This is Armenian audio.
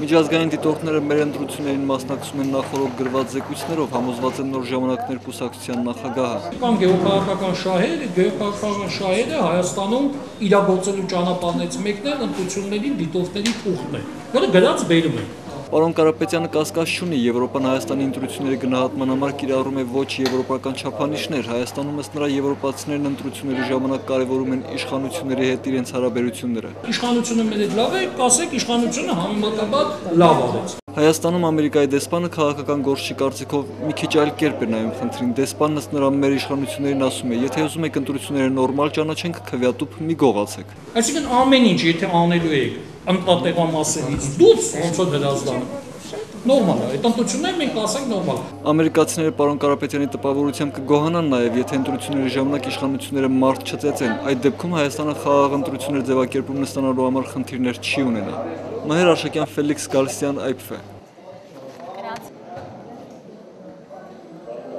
Միջազգային դիտորդները մեր ընտրություններին մասնակցում են նախորդ գրված զեկույցներով, համոզված են նոր ժամանակներ կուսակցության նախագահը։ Կան գեոպարական շահեր, գեոպարական շահերը Հայաստանում իրագործելու ճանապարհներից մեկն է ընտրությունների դիտորդների թուղթն է, որը գրած բերում է։ Պարոն Կարապետյանը կասկած չունի, Եվրոպան Հայաստանի ընտրությունների գնահատման համար կիրառում է ոչ եվրոպական չափանիշներ։ Հայաստանում ըստ նրա եվրոպացիներն ընտրությունների ժամանակ կարևորում են իշխանությունների հետ իրենց հարաբերությունները։ Իշխանությունը մեր հետ լավ է, կասեք իշխանությունը համեմատաբար լավ արեց։ Հայաստանում Ամերիկայի դեսպանը քաղաքական գործչի կարծիքով մի քիչ այլ կերպ է նայում խնդրին։ Դեսպանն ըստ նրա մեր իշխանություններին ասում է. եթե ուզում եք ընտրությունները նորմալ ճանաչենք, քվյատուփ մի գողացեք։ Այսինքն ամեն ինչ եթե անելու եք ընտրատեղամասերից դուրս ոնց որ հրազդանը նորմալ է այդ ընտրությունները մենք ասենք նորմալ ամերիկացիները պարոն Կարապետյանի տպավորությամբ կգոհանան նաև եթե ընտրությունների ժամանակ իշխանությունները մարդ չծեծեն այդ դեպքում Հայաստանը խաղաղ ընտրություններ ձևակերպումն ստանալու համար խնդիրներ չի ունենա Մհեր Արշակյան Ֆելիքս Գալստյան այփ